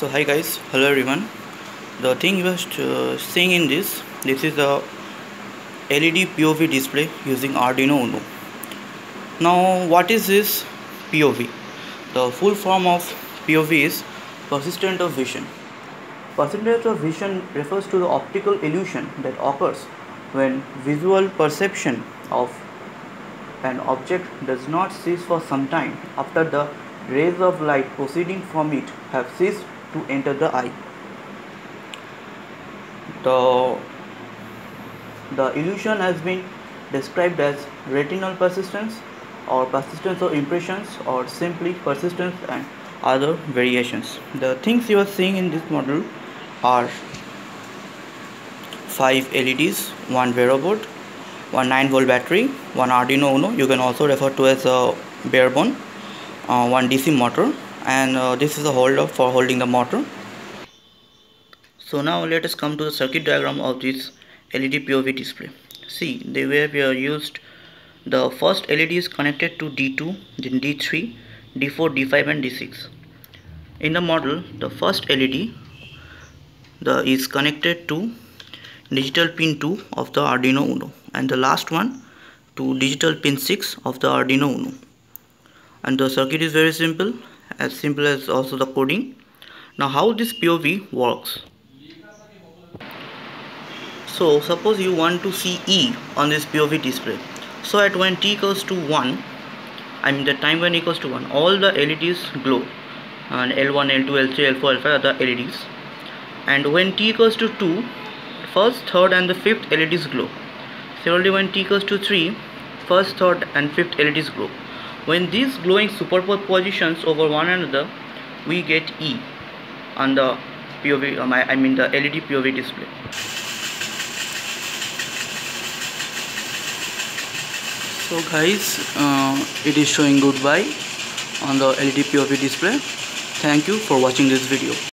so hi guys. Hello everyone. The thing you are uh, seeing in this this is a LED POV display using Arduino Uno. Now what is this POV the full form of POV is persistent of vision. Persistence of vision refers to the optical illusion that occurs when visual perception of an object does not cease for some time after the rays of light proceeding from it have ceased to enter the eye. The, the illusion has been described as retinal persistence or persistence of impressions or simply persistence and other variations. The things you are seeing in this model are 5 LEDs, 1 Vero board, one 9 volt battery, one Arduino Uno, you can also refer to as a bare bone, uh, one DC motor and uh, this is a holder for holding the motor. So now let us come to the circuit diagram of this LED POV display. See they were we are used the first LED is connected to D2 then D3 D4 D5 and D6 in the model the first LED the is connected to digital pin 2 of the Arduino Uno and the last one to digital pin 6 of the Arduino Uno. And the circuit is very simple as simple as also the coding. Now how this POV works? So suppose you want to see E on this POV display. So at when t equals to 1 I mean the time when equals to 1 all the LEDs glow. And L1 L2 L3 L4 L5 are the LEDs and when t equals to 2 first third and the fifth LEDs glow. Similarly when t equals to 3 first third and fifth LEDs glow when these glowing superpose positions over one another, we get E on the POV, um, I mean the LED POV display. So guys, uh, it is showing goodbye on the LED POV display. Thank you for watching this video.